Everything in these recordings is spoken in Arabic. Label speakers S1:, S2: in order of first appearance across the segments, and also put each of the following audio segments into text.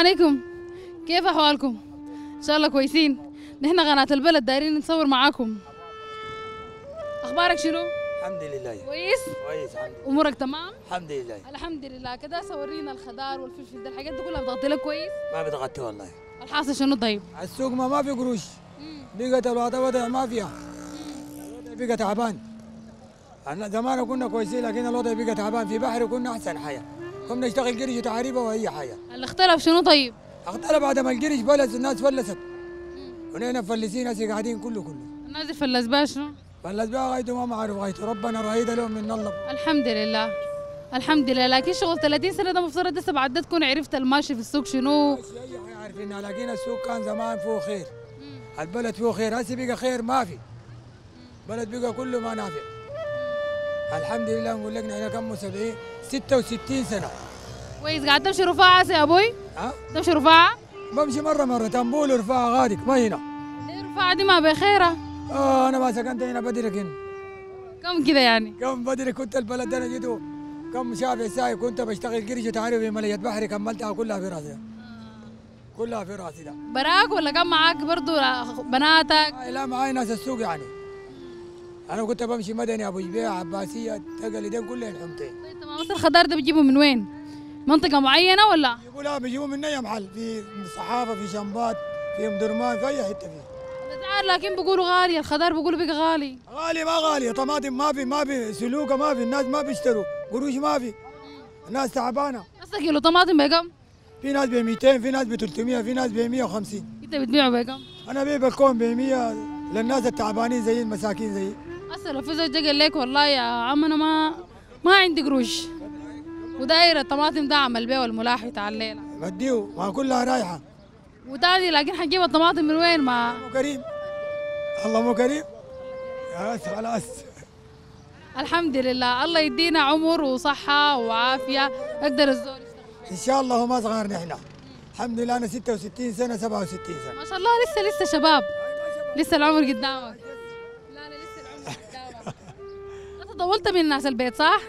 S1: عليكم. كيف أحوالكم؟ إن شاء الله كويسين. نحن قناة البلد دايرين نصور معاكم. أخبارك شنو؟
S2: الحمد لله.
S1: كويس؟
S2: كويس الحمد لله.
S1: أمورك تمام؟
S2: الحمد لله.
S1: الحمد لله. كده صورينا الخضار والفلفل ده الحاجات دي كلها بتغطي لك كويس؟
S2: ما بتغطي والله.
S1: الحاصل شنو طيب؟
S3: السوق ما ما في قروش. بقت الوضع وضع ما فيها. بقى تعبان. زمان كنا كويسين لكن الوضع بقى تعبان. في بحر كنا أحسن حياه كنا نشتغل قرش وتعريبه وهي حياه
S1: اللي اختلف شنو طيب؟
S3: اختلف بعد ما القرش فلس الناس فلست. ونحن مفلسين هسه قاعدين كله كله.
S1: الناس فلس بها شنو؟
S3: فلس بقى غايته ما معروف غايته ربنا رهيد لهم من الله.
S1: الحمد لله. الحمد لله. لكن شغل 30 سنة ده مفترض لسه بعد ده تكون عرفت الماشي في السوق شنو؟
S3: أي حاجة عارفين لكن السوق كان زمان فيه خير. البلد فيه خير. هسه بقى خير ما في. بلد بقى كله ما نافع. الحمد لله نقول لك نحن كم 70 66 سنة.
S1: كويس. قاعد تمشي رفاعة يا أبوي؟
S3: ها؟
S1: تمشي رفاعة؟
S3: بمشي مرة مرة. تنبول ورفاع غادك. ما هنا؟
S1: ليه رفاعة دي ما بخيرة.
S3: آه أنا ما سكنت هنا بدرك هنا.
S1: كم كده يعني؟
S3: كم بدري كنت البلد أنا جيتو كم شافع ساي كنت بشتغل قرش وتعرف في ملية بحري كملتها كلها في راسي. كلها في راسي ده.
S1: براك ولا كم معاك برضو؟ بناتك؟
S3: آه، لا معاي ناس السوق يعني. أنا كنت بمشي مدني أبو جبيع عباسية تقليدين كلهم حمتين.
S1: طيب تمام الخضار ده بتجيبه من وين؟ منطقة معينة ولا؟
S3: يقول لا بيجيبوا من اي محل. في صحافة في شمبات في ام درمان في أي حتة فيه
S1: الاسعار لكن بيقولوا غالية. الخضار بيقولوا بقى غالي.
S3: غالي ما غالي. طماطم ما في ما في. سلوكة ما في. الناس ما بيشتروا. قروش ما في. الناس تعبانة.
S1: هسه كيلو طماطم بكم
S3: في ناس ب 200 في ناس ب 300 في ناس ب 150
S1: إنت بتبيعه بكم
S3: أنا بيع بالكون ب 100 للناس التعبانين زي المساكين زي
S1: هسه لو في زوج قال لك والله يا عم أنا ما ما عندي قروش. وداير الطماطم ده عمل بيه والملاح بتاع الليلة
S3: بديه ما كلها رايحة.
S1: وتاني لكن حنجيب الطماطم من وين ما؟
S3: مو كريم. الله مو كريم. بس خلاص
S1: الحمد لله. الله يدينا عمر وصحة وعافية. أقدر الزول.
S3: إن شاء الله ما صغار نحن. الحمد لله أنا 66 سنة 67 سنة.
S1: ما شاء الله لسه لسه شباب. لسه العمر قدامك. لا لا لسه العمر قدامك. أنت طولت من الناس البيت صح؟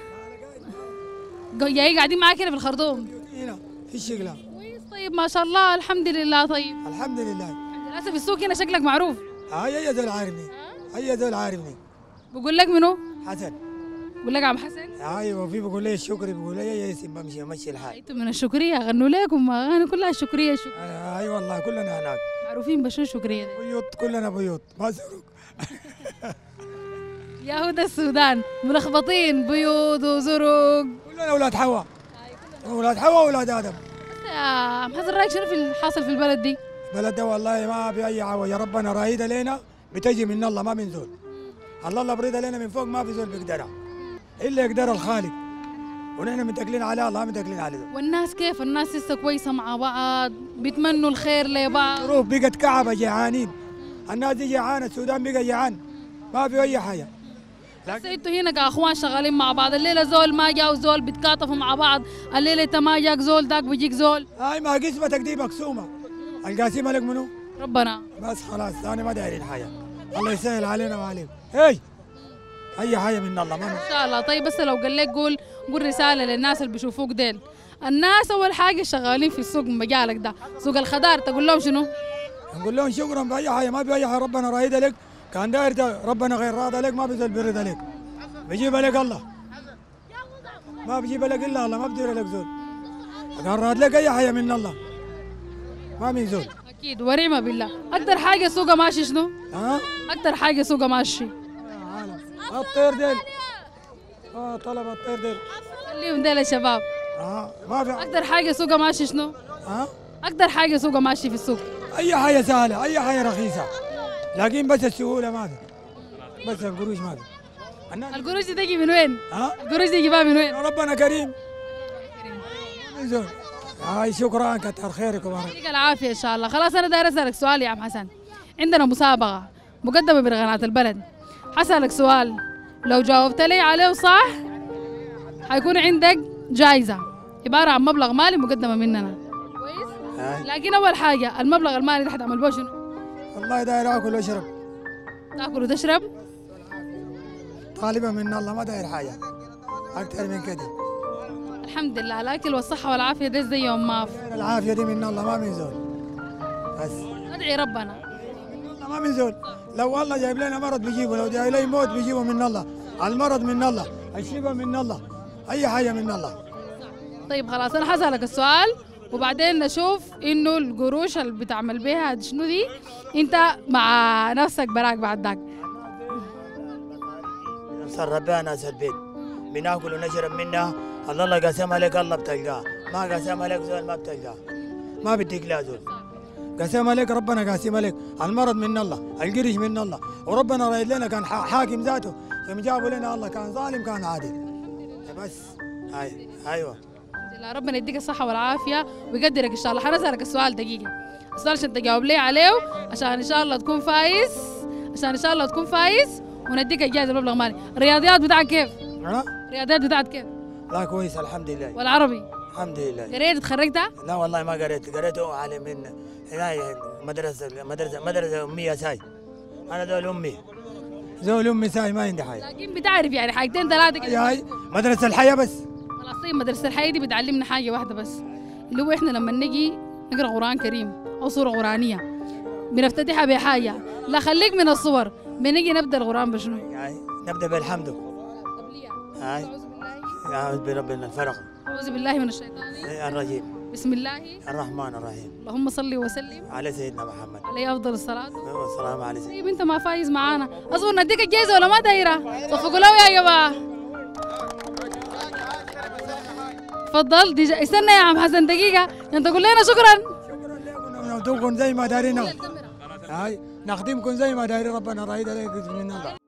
S1: جاي قاعدين معاك هنا في الخرطوم.
S3: هنا في الشقلة.
S1: كويس. طيب ما شاء الله الحمد لله. طيب.
S3: الحمد لله.
S1: للأسف السوق هنا شكلك معروف.
S3: هاي اي زول عارفني. اي زول عارفني.
S1: بقول لك منو؟
S3: حسن.
S1: بقول لك عم حسن؟
S3: أيوه في بقول لي الشكري بقول لي يا اسم بمشي امشي الحال.
S1: أنتم من الشكرية غنوا لكم أغاني كلها شكرية شك...
S3: أي والله كلنا هناك.
S1: معروفين بشو شكرية. دي.
S3: بيوت كلنا بيوت. ما سرق
S1: يهود السودان ملخبطين. بيوت وزرق
S3: كلنا أولاد حواء. أولاد حواء وأولاد آدم.
S1: يا عم حسن رأيك شنو في الحاصل في البلد دي؟
S3: بلد ده والله ما في أي يا ربنا رأيده لنا بتجي من الله ما من زول. الله الله بريده لنا من فوق ما في زول بيقدرها. إلا يقدر الخالق. ونحن متكلين على الله متكلين على زول.
S1: والناس كيف؟ الناس لسه كويسة مع بعض بيتمنوا الخير لبعض.
S3: ظروف بقت كعبة جيعانين. الناس دي جيعانة السودان بقى جيعان. ما في أي حاجة.
S1: بس أنتوا هنا كاخوان شغالين مع بعض. الليلة زول ما جا وزول بيتكاتفوا مع بعض. الليلة إنت ما جاك زول داك بيجيك زول.
S3: هاي ما قسمتك دي مقسومة. القاسمة لك منو؟
S1: ربنا.
S3: بس خلاص أنا ما دايرين حاجة. الله يسهل علينا وعليكم هي اي حاجة من الله ما
S1: إن شاء الله. طيب بس لو قال لك قول قول رسالة للناس اللي بيشوفوك ديل. الناس أول حاجة شغالين في السوق مجالك ده سوق الخضار. تقول لهم شنو؟
S3: نقول لهم شكرا بأي حاجة ما في اي حاجة ربنا رايد لك. كان داير ربنا غير راضي لك ما بيزول برد لك بيجيب لك الله. ما بيجيب لك إلا الله ما بدير لك زول. كان راد لك أي حاجة من الله. ما من زول.
S1: أكيد ورعمه بالله. أكتر حاجة سوقها ماشي شنو؟
S3: ها؟
S1: أكتر حاجة سوقها ماشي.
S3: عالم. الطير ديل. آه طلب الطير ديل.
S1: خليهم ديل يا شباب.
S3: آه ما في
S1: أكتر حاجة سوقها ماشي شنو؟
S3: ها
S1: أكتر حاجة سوقها ماشي في السوق.
S3: أي حاجة سهلة أي حاجة رخيصة. لكن بس السهولة ما في بس القروش ما في
S1: القروش دي تجي من وين؟
S3: ها؟
S1: القروش دي جيبها من وين؟
S3: ربنا كريم. هاي شكرا كتر خيرك وبارك.
S1: يعطيك العافية إن شاء الله. خلاص أنا داير أسألك سؤال يا عم حسن. عندنا مسابقة مقدمة من قناه البلد. حسألك سؤال. لو جاوبت لي عليه صح حيكون عندك جائزه عبارة عن مبلغ مالي مقدمة مننا. كويس.
S3: هاي.
S1: لكن أول حاجة المبلغ المالي ده حتعمل بيه شنو؟
S3: والله داير اكل واشرب
S1: تاكل وتشرب
S3: طالبة من الله ما داير حاجة. أكثر من كده.
S1: الحمد لله. الاكل والصحة والعافية ده زي يوم ما
S3: العافية دي من الله ما من زول. بس.
S1: ادعي ربنا.
S3: من الله ما من زول. لو الله جايب لنا مرض بيجيبه لو جايب لي موت بيجيبه من الله. المرض من الله الشفاء من الله. أي حاجة من الله.
S1: طيب خلاص أنا حسألك السؤال. وبعدين نشوف إنه القروش اللي بتعمل بيها شنو دي؟ أنت مع نفسك براك بعد ذاك
S2: نصر ربنا ناس البيت بناكل ونشرب منها. الله الله قسم عليك الله بتلقاه. ما قسم عليك زول ما بتلقاه. ما بديك لا زول.
S3: قسم عليك ربنا قاسم عليك. المرض من الله القرش من الله. وربنا رايد لنا كان حا- حاكم ذاته. يوم جابوا لنا الله كان ظالم كان عادل. بس.
S2: هاي أيوه.
S1: الحمد لله ربنا يديك الصحة والعافية ويقدرك إن شاء الله. حنسألك السؤال دقيقة. السؤال عشان تجاوب لي عليه عشان إن شاء الله تكون فايز. عشان إن شاء الله تكون فايز ونديك الجائزة مبلغ مالي. الرياضيات بتاعك كيف؟
S3: ها؟
S1: الرياضيات بتاعك كيف؟
S2: لا كويس الحمد لله.
S1: والعربي؟
S2: الحمد لله.
S1: قريت اتخرجتها؟
S2: لا والله ما قريت. قريته على من هاي مدرسة مدرسة مدرسة أمية ساي. أنا دول أمي.
S3: زول أمي ساي ما عندي حاجة.
S1: لكن بتعرف يعني حاجتين ثلاثة كده.
S3: هاي مدرسة الحياة بس.
S1: خلاص طيب مدرسة الحياة دي بتعلمنا حاجة واحدة بس اللي هو إحنا لما نجي نقرأ قرآن كريم أو سورة قرآنية بنفتتحها بحاجة. لا خليك من الصور بنجي نبدأ القرآن بشنو؟
S2: هاي نبدأ بالحمد. هاي. أعوذ برب الفرق.
S1: أعوذ بالله من الشيطان
S2: الرجيم.
S1: بسم الله.
S2: الرحمن الرحيم.
S1: اللهم صل وسلم
S2: على سيدنا محمد.
S1: عليه أفضل الصلاة.
S2: والسلام على سيدنا
S1: طيب أنت ما فايز معانا. أصبر نديك الجائزه ولا ما دايرة؟ صفقوا له يا جماعة. تفضل دي جا... استنى يا عم حسن دقيقة. انت تقول لنا شكرا.
S3: نخدمكم زي ما دايرين هاي نخدمكم زي ما دايرين ربنا رايد عليك من الله.